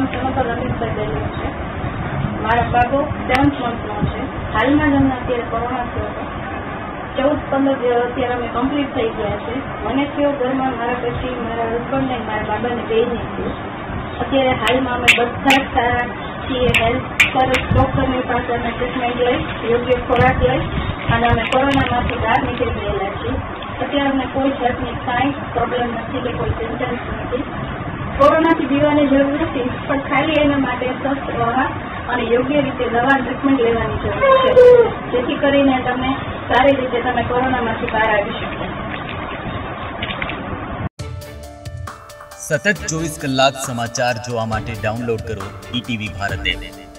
નામ સનોતર રમેશભાઈ દરિયો છે. મારા બાબો સેવન્થ મંથનો છે. હાલમાં જ અમને અત્યારે કોરોના થયો હતો. ચૌદ પંદર દિવસ અત્યારે અમે કમ્પ્લીટ થઈ ગયા છે. મને થયો ઘરમાં મારા પછી મારા હસબન્ડને મારા બાબાને બેને થયું અત્યારે હાલમાં અમે બધા જ સારા છીએ હેલ્થ સરસ ડૉક્ટરની પાસે અમે ટ્રીટમેન્ટ લઈ, યોગ્ય ખોરાક લઈ અને અમે કોરોનામાંથી બહાર નીકળી ગયેલા છીએ. અત્યારે અમને કોઈ જાતની કાંઈ પ્રોબ્લેમ નથી કે કોઈ ટેન્શન નથી. કોરોનાથી જીવવાની જરૂર નથી, પણ ખાલી એના માટે સ્વસ્થ રહેવા અને યોગ્ય રીતે દવા ટ્રીટમેન્ટ લેવાની જરૂર છે. જેથી કરીને તમે સારી રીતે તમે કોરોનામાંથી બહાર આવી શકો. સતત ચોવીસ કલાક સમાચાર જોવા માટે ડાઉનલોડ કરો ઈટીવી ભારત એપ.